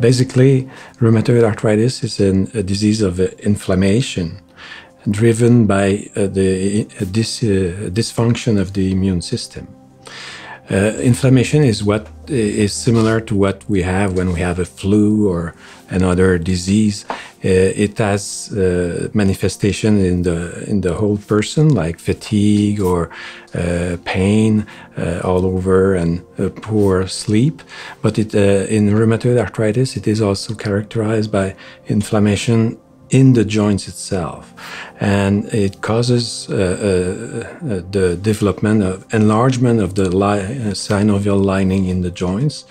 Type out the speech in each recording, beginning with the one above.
Basically, rheumatoid arthritis is an, a disease of uh, inflammation driven by uh, the uh, dis, uh, dysfunction of the immune system. Uh, inflammation is what is similar to what we have when we have a flu or another disease. Uh, it has uh, manifestation in the in the whole person, like fatigue or uh, pain all over and poor sleep. But it, in rheumatoid arthritis, it is also characterized by inflammation in the joints itself. And it causes uh, uh, uh, the development of enlargement of the li synovial lining in the joints.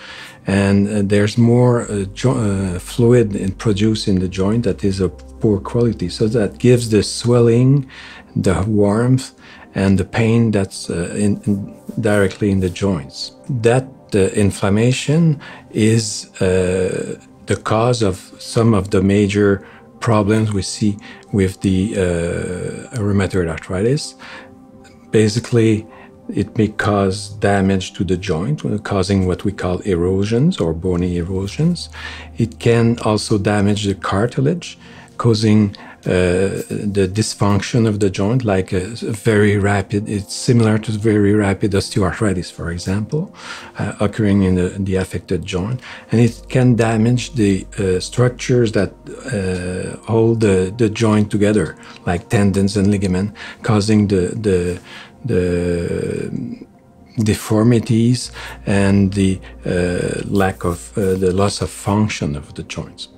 And uh, there's more uh, fluid produced in the joint that is of poor quality. So that gives the swelling, the warmth, and the pain that's in, in directly in the joints. That inflammation is the cause of some of the major problems we see with the uh, rheumatoid arthritis. Basically, it may cause damage to the joint, causing what we call erosions or bony erosions. It can also damage the cartilage, causing uh, the dysfunction of the joint, like a, a, very rapid, it's similar to very rapid osteoarthritis, for example, uh, occurring in the, the, affected joint. And it can damage the uh, structures that uh, hold the, the joint together, like tendons and ligament, causing the, the, the deformities and the uh, lack of uh, the loss of function of the joints.